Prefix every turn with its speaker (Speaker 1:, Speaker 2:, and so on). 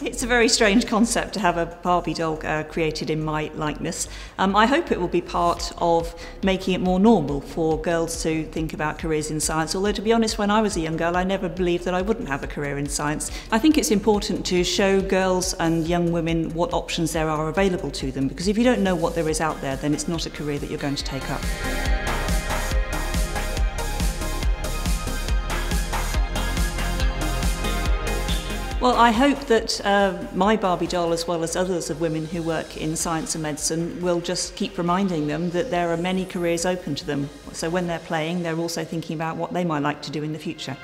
Speaker 1: It's a very strange concept to have a Barbie doll uh, created in my likeness. Um, I hope it will be part of making it more normal for girls to think about careers in science. Although, to be honest, when I was a young girl, I never believed that I wouldn't have a career in science. I think it's important to show girls and young women what options there are available to them because if you don't know what there is out there, then it's not a career that you're going to take up. Well, I hope that uh, my Barbie doll, as well as others of women who work in science and medicine, will just keep reminding them that there are many careers open to them. So when they're playing, they're also thinking about what they might like to do in the future.